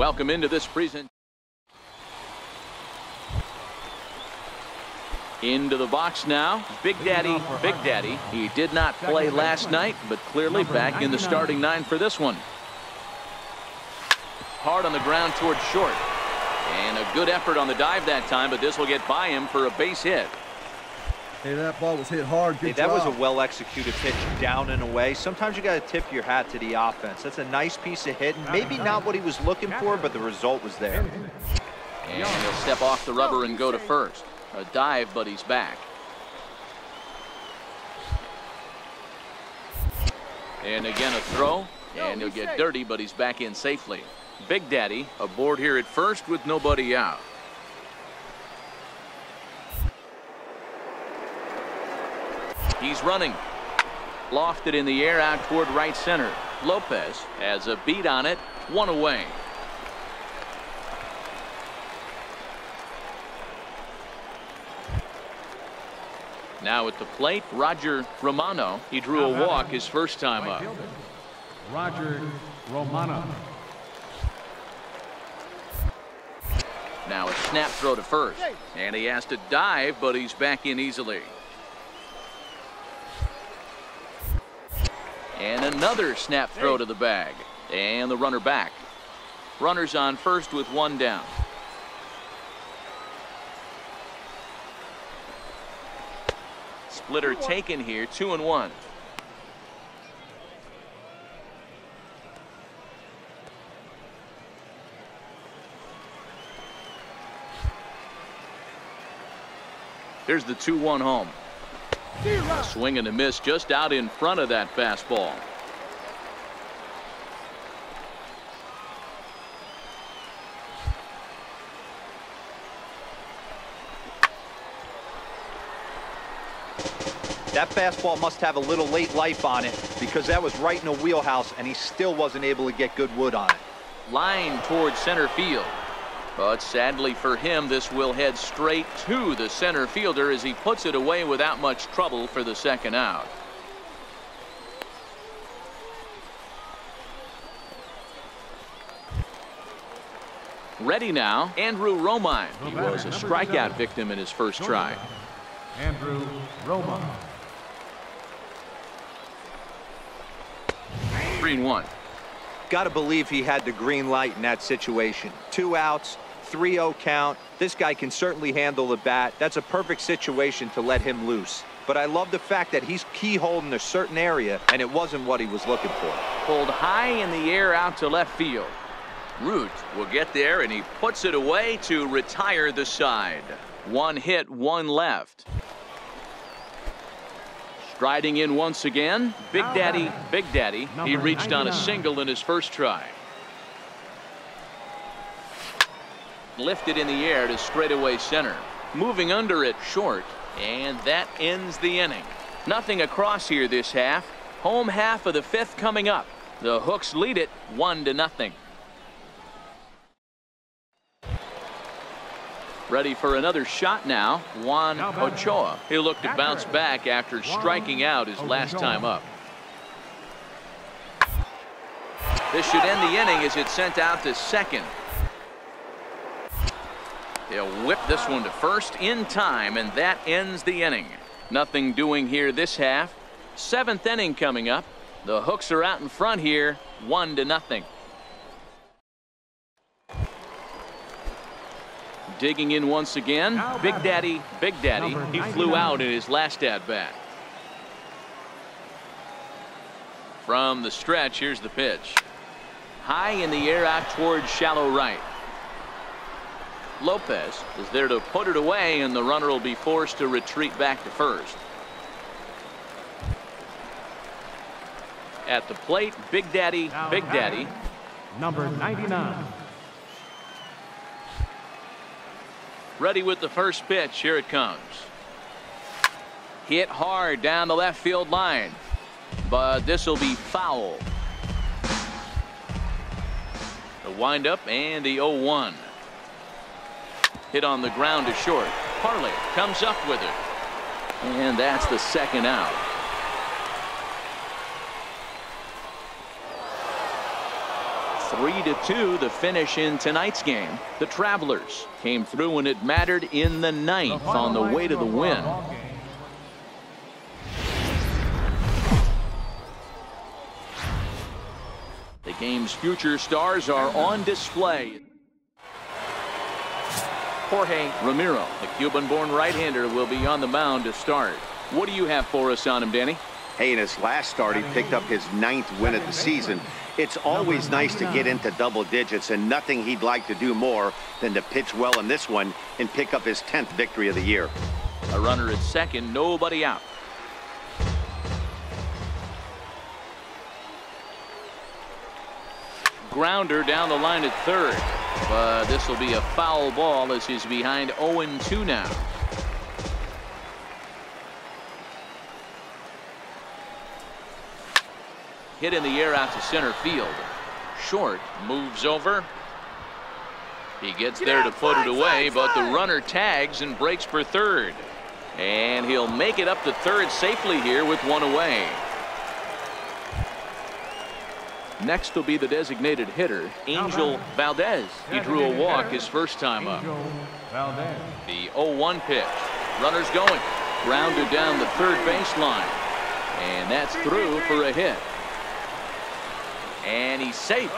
Welcome into this present. Into the box now. Big Daddy, Big Daddy. He did not play last night, but clearly back in the starting nine for this one. Hard on the ground towards short. And a good effort on the dive that time, but this will get by him for a base hit. Hey, that ball was hit hard. Good hey, that job. was a well-executed pitch down and away. Sometimes you got to tip your hat to the offense. That's a nice piece of hitting. Maybe not what he was looking for, but the result was there. And he'll step off the rubber and go to first. A dive, but he's back. And again a throw. And he'll get dirty, but he's back in safely. Big Daddy aboard here at first with nobody out. He's running. Lofted in the air out toward right center. Lopez has a beat on it. One away. Now at the plate, Roger Romano. He drew a walk his first time up. Roger Romano. Now a snap throw to first. And he has to dive, but he's back in easily. And another snap throw to the bag. And the runner back. Runners on first with one down. Splitter taken here, two and one. Here's the 2-1 home. Swing and a miss just out in front of that fastball. That fastball must have a little late life on it because that was right in the wheelhouse and he still wasn't able to get good wood on it. Line towards center field. But sadly for him, this will head straight to the center fielder as he puts it away without much trouble for the second out. Ready now, Andrew Romine. He was a strikeout victim in his first try. Andrew Romine. Three and one. Got to believe he had the green light in that situation. Two outs, 3-0 count. This guy can certainly handle the bat. That's a perfect situation to let him loose. But I love the fact that he's keyholed in a certain area, and it wasn't what he was looking for. Pulled high in the air out to left field. Root will get there, and he puts it away to retire the side. One hit, one left. Striding in once again, Big Daddy, Big Daddy. He reached on a single in his first try. Lifted in the air to straightaway center. Moving under it short, and that ends the inning. Nothing across here this half. Home half of the fifth coming up. The Hooks lead it one to nothing. Ready for another shot now. Juan Ochoa. He'll look to bounce back after striking out his last time up. This should end the inning as it's sent out to second. He'll whip this one to first in time, and that ends the inning. Nothing doing here this half. Seventh inning coming up. The Hooks are out in front here, one to nothing. Digging in once again, Big Daddy, Big Daddy. He flew out in his last at bat. From the stretch, here's the pitch. High in the air out towards shallow right. Lopez is there to put it away, and the runner will be forced to retreat back to first. At the plate, Big Daddy, Big Daddy. Number 99. Ready with the first pitch. Here it comes. Hit hard down the left field line. But this will be foul. The windup and the 0-1. Hit on the ground to short. Harley comes up with it. And that's the second out. 3 to 2 the finish in tonight's game. The Travelers came through when it mattered in the ninth on the way to the win. The game's future stars are on display. Jorge Ramiro, the Cuban-born right-hander, will be on the mound to start. What do you have for us on him, Danny? Hey, in his last start, he picked up his ninth win of the season. It's always nice to get into double digits, and nothing he'd like to do more than to pitch well in this one and pick up his 10th victory of the year. A runner at second, nobody out. Grounder down the line at third. But this will be a foul ball as he's behind 0-2 now. Hit in the air out to center field. Short moves over. He gets there to put it away, but the runner tags and breaks for third. And he'll make it up to third safely here with one away. Next will be the designated hitter, Angel Valdez. He drew a walk his first time up. The 0-1 pitch. Runners going. Grounded down the third baseline. And that's through for a hit. And he's safe.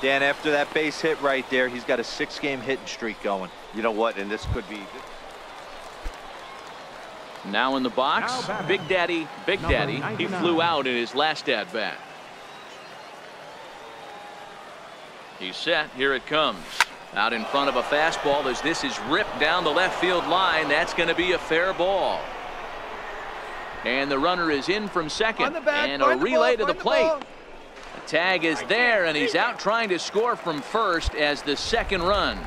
Dan, after that base hit right there, he's got a six-game hitting streak going. You know what? And this could be. Now in the box, Big Daddy, Big Daddy. He flew out in his last at bat. He's set. Here it comes. Out in front of a fastball as this is ripped down the left field line. That's going to be a fair ball. And the runner is in from second. and a relay to the plate. The tag is there, and he's out trying to score from first as the second run.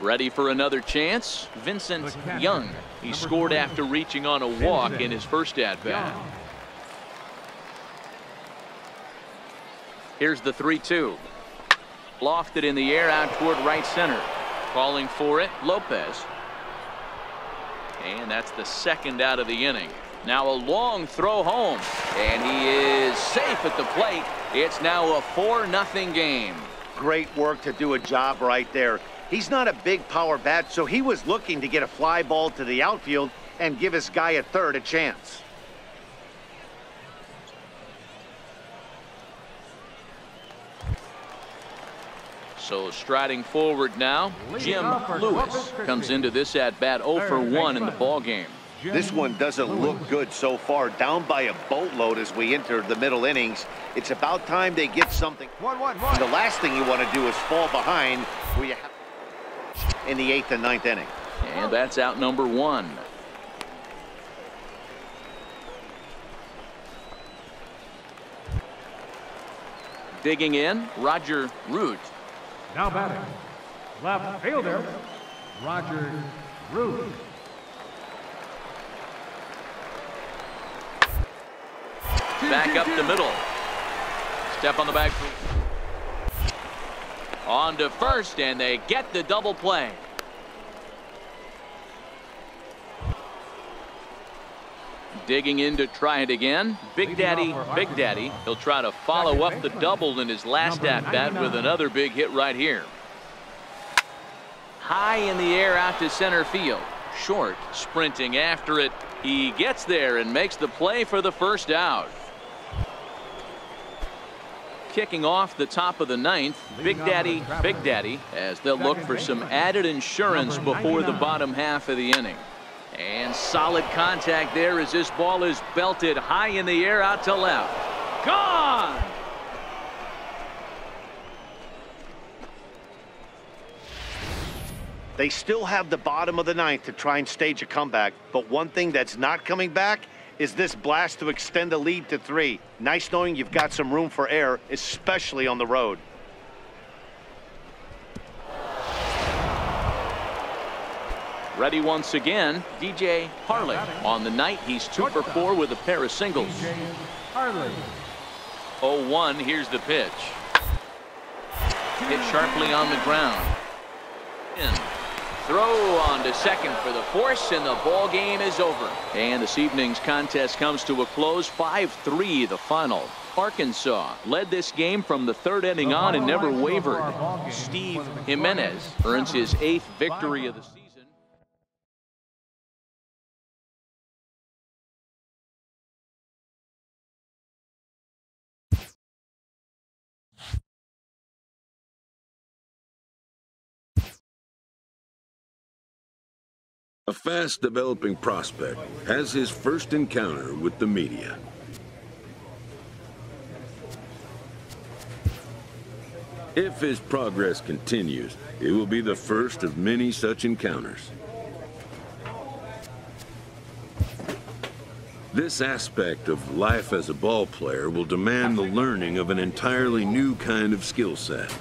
Ready for another chance? Vincent Young. He scored after reaching on a walk in his first at bat. Here's the 3 2. Lofted in the air out toward right center. Calling for it, Lopez. And that's the second out of the inning. Now a long throw home. And he is safe at the plate. It's now a 4 0 game. Great work to do a job right there. He's not a big power bat, so he was looking to get a fly ball to the outfield and give his guy at third a chance. So striding forward now, Jim Lewis comes into this at bat 0 for 1 in the ball game. This one doesn't look good so far. Down by a boatload as we enter the middle innings. It's about time they get something. One, one, one. The last thing you want to do is fall behind where you have in the eighth and ninth inning. And that's out number one. Digging in, Roger Root. Now batting, left fielder, Roger Root. Back up the middle. Step on the back. On to first, and they get the double play. Digging in to try it again. Big Daddy, Big Daddy. He'll try to follow up the double in his last at bat with another big hit right here. High in the air out to center field. Short, sprinting after it. He gets there and makes the play for the first out. Kicking off the top of the ninth, Big Daddy, Big Daddy, as they'll look for some added insurance before the bottom half of the inning. And solid contact there as this ball is belted high in the air out to left. Gone! They still have the bottom of the ninth to try and stage a comeback, but one thing that's not coming back is this blast to extend the lead to three. Nice knowing you've got some room for error, especially on the road. Ready once again, DJ Harley. On the night, he's two for four with a pair of singles. Harley. 0-1, here's the pitch. Hit sharply on the ground. In. Throw on to second for the force, and the ball game is over. And this evening's contest comes to a close. 5-3 the final. Arkansas led this game from the third inning on and never wavered. Steve Jimenez earns his eighth victory of the season. A fast developing prospect has his first encounter with the media. If his progress continues, it will be the first of many such encounters. This aspect of life as a ball player will demand the learning of an entirely new kind of skill set.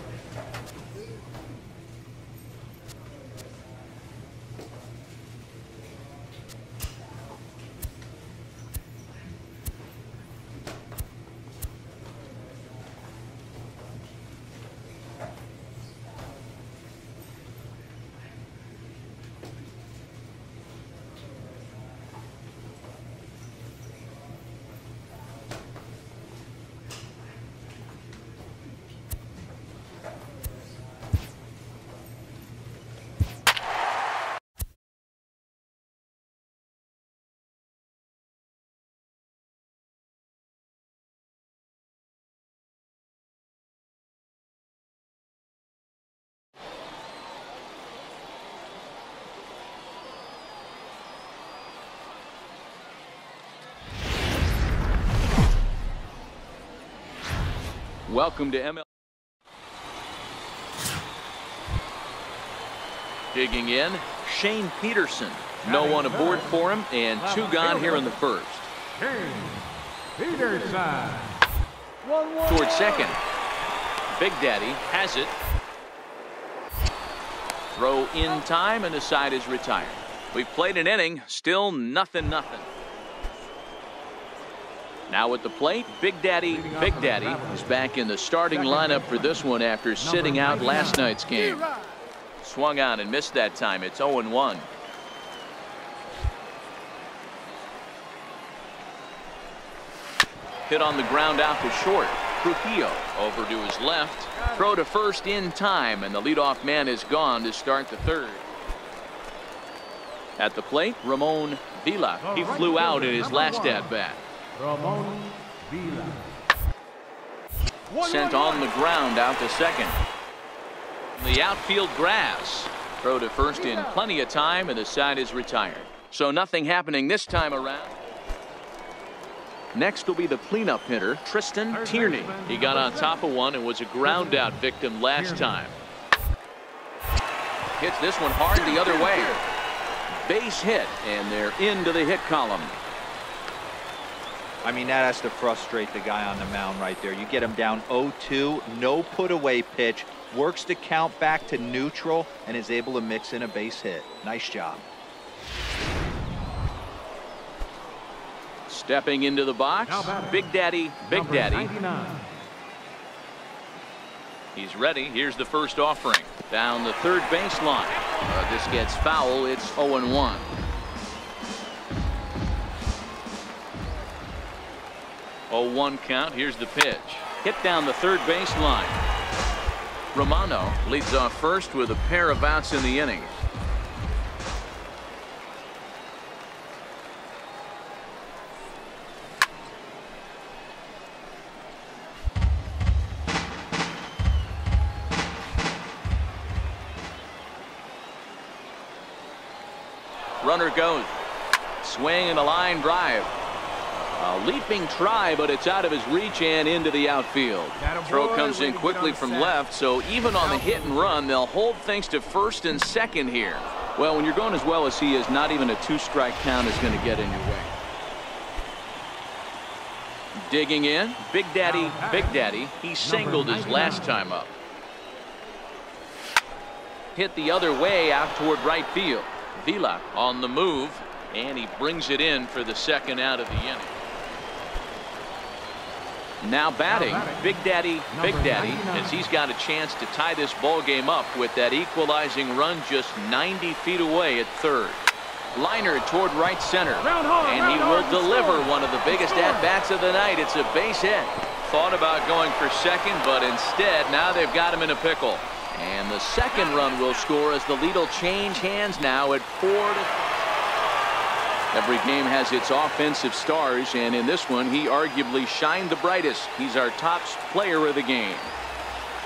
Welcome to ML. Digging in, Shane Peterson. No one aboard for him, and two gone here in the first. Shane Peterson. Towards second. Big Daddy has it. Throw in time, and the side is retired. We've played an inning, still nothing, nothing. Now at the plate, Big Daddy, Big Daddy is back in the starting lineup for this one after sitting out last night's game. Swung on and missed that time. It's 0-1. Hit on the ground out to short. Trujillo over to his left. Throw to first in time, and the leadoff man is gone to start the third. At the plate, Ramon Vila. He flew out in his last at-bat. Ramon Vila. Sent on the ground out to second. The outfield grass. Throw to first in plenty of time, and the side is retired. So nothing happening this time around. Next will be the cleanup hitter, Tristan Tierney. He got on top of one and was a ground out victim last time. Hits this one hard the other way. Base hit, and they're into the hit column. I mean, that has to frustrate the guy on the mound right there. You get him down 0-2, no put away pitch, works the count back to neutral, and is able to mix in a base hit. Nice job. Stepping into the box, Big Daddy, Big Number Daddy. 99. He's ready. Here's the first offering. Down the third baseline. Uh, this gets foul. It's 0-1. Oh, one count. Here's the pitch. Hit down the third baseline. Romano leads off first with a pair of outs in the inning. Runner goes. Swing and a line drive. A leaping try, but it's out of his reach and into the outfield. Throw comes in quickly from left, so even on the hit and run, they'll hold things to first and second here. Well, when you're going as well as he is, not even a two-strike count is going to get in your way. Digging in, Big Daddy, Big Daddy. He singled his last time up. Hit the other way out toward right field. Vila on the move, and he brings it in for the second out of the inning. Now batting, Big Daddy, Big Daddy, as he's got a chance to tie this ball game up with that equalizing run just 90 feet away at third. Liner toward right center, and he will deliver one of the biggest at-bats of the night. It's a base hit. Thought about going for second, but instead, now they've got him in a pickle. And the second run will score as the lead will change hands now at four to Every game has its offensive stars, and in this one, he arguably shined the brightest. He's our top player of the game.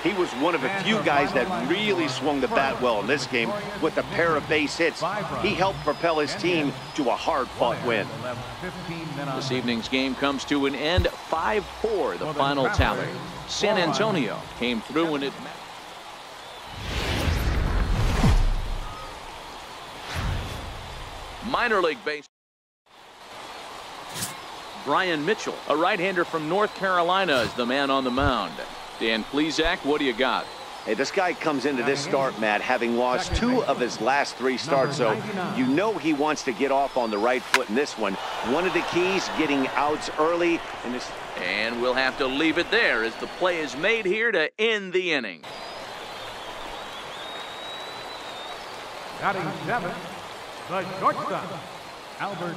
He was one of a few guys that really swung the bat well in this game with a pair of base hits. He helped propel his team to a hard-fought win. This evening's game comes to an end 5-4, the final tally. San Antonio came through and it minor league base. Bryan Mitchell, a right-hander from North Carolina, is the man on the mound. Dan Plesac, what do you got? Hey, this guy comes into this start, Matt, having lost two of his last three starts, so you know he wants to get off on the right foot in this one. One of the keys, getting outs early in this. And we'll have to leave it there as the play is made here to end the inning. Batting seventh, the shortstop, Albert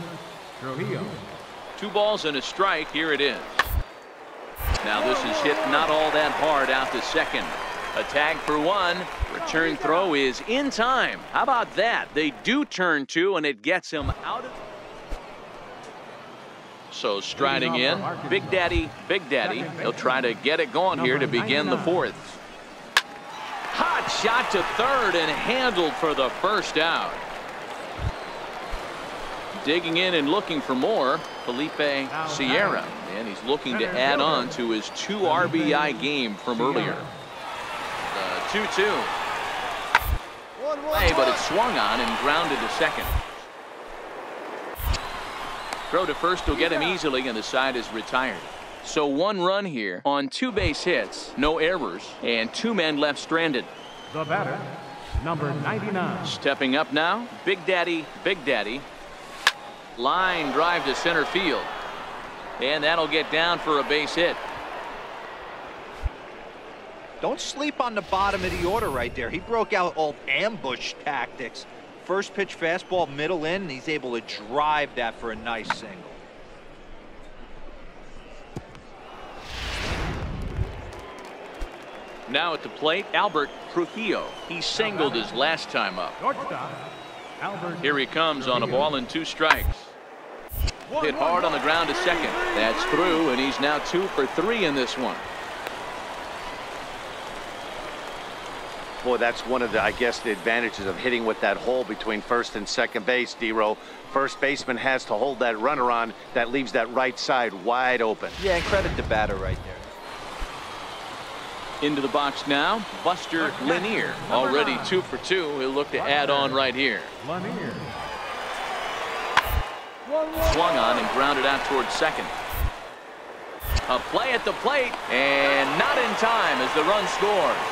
Trujillo. Two balls and a strike. Here it is. Now this is hit not all that hard out to second. A tag for one. Return throw is in time. How about that? They do turn two, and it gets him out of. So striding in, Big Daddy, Big Daddy. He'll try to get it going here to begin the fourth. Hot shot to third and handled for the first out. Digging in and looking for more, Felipe Sierra. And he's looking to add on to his two RBI game from earlier. The 2-2. Play, but it swung on and grounded to second. Throw to first will get him easily, and the side is retired. So one run here on two base hits, no errors, and two men left stranded. The batter, number 99. Stepping up now, Big Daddy, Big Daddy. Line drive to center field. And that'll get down for a base hit. Don't sleep on the bottom of the order right there. He broke out all ambush tactics. First pitch fastball middle in, and he's able to drive that for a nice single. Now at the plate, Albert Trujillo. He singled his last time up. Here he comes on a ball and two strikes. Hit hard on the ground to second. That's through, and he's now two for three in this one. Boy, that's one of the, I guess, the advantages of hitting with that hole between first and second base, Dero. First baseman has to hold that runner on. That leaves that right side wide open. Yeah, and credit the batter right there. Into the box now, Buster Lanier. Already two for two. He'll look to add on right here. Lanier. Swung on and grounded out towards second. A play at the plate, and not in time as the run scores.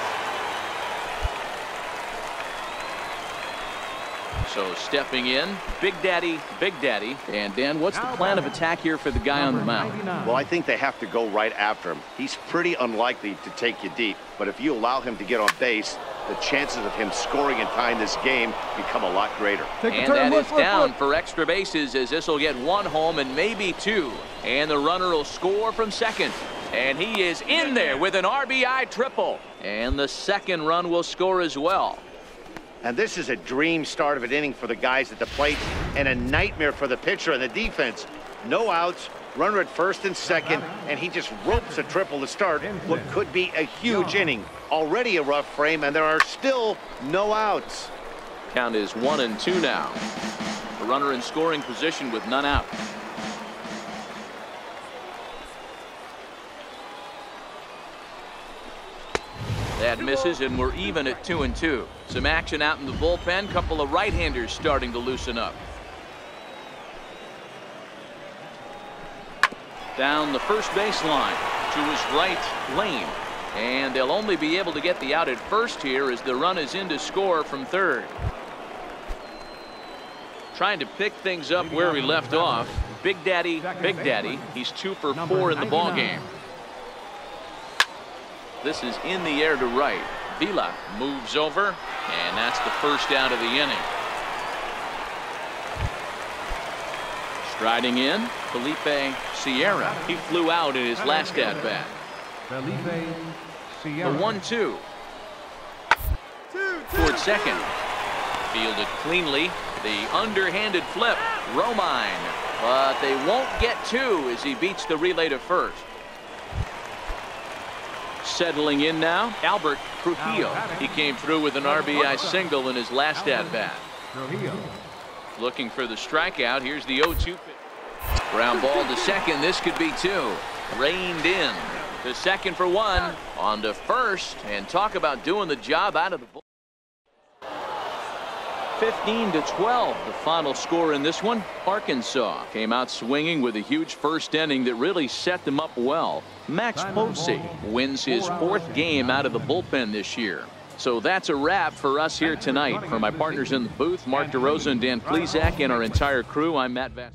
So stepping in, Big Daddy, Big Daddy. And Dan, what's the plan of attack here for the guy on the mound? Well, I think they have to go right after him. He's pretty unlikely to take you deep, but if you allow him to get on base, the chances of him scoring and tying this game become a lot greater. Take a And turn, that look, is look, down look. for extra bases as this will get one home and maybe two. And the runner will score from second. And he is in there with an RBI triple. And the second run will score as well. And this is a dream start of an inning for the guys at the plate and a nightmare for the pitcher and the defense. No outs, runner at first and second, and he just ropes a triple to start what could be a huge inning. Already a rough frame, and there are still no outs. Count is one and two now. A runner in scoring position with none out. That misses, and we're even at two and two. Some action out in the bullpen. Couple of right-handers starting to loosen up. Down the first baseline to his right lane. And they'll only be able to get the out at first here as the run is in to score from third. Trying to pick things up where we left off. Big Daddy, Big Daddy. He's two for four in the ball game. This is in the air to right. Vila moves over, and that's the first out of the inning. Striding in, Felipe Sierra. He flew out in his last at bat. Felipe The one-two. Toward second. Fielded cleanly. The underhanded flip. Romine. But they won't get two as he beats the relay to first. Settling in now, Albert Trujillo. He came through with an RBI single in his last at-bat. Trujillo. Looking for the strikeout. Here's the 0-2 pitch. Ground ball to second. This could be two. Reined in. To second for one. On to first. And talk about doing the job out of the. 15 to 12 the final score in this one. Arkansas came out swinging with a huge first inning that really set them up well. Max Posey wins his fourth game out of the bullpen this year. So that's a wrap for us here tonight. For my partners in the booth Mark DeRosa and Dan Plesac and our entire crew I'm Matt Vass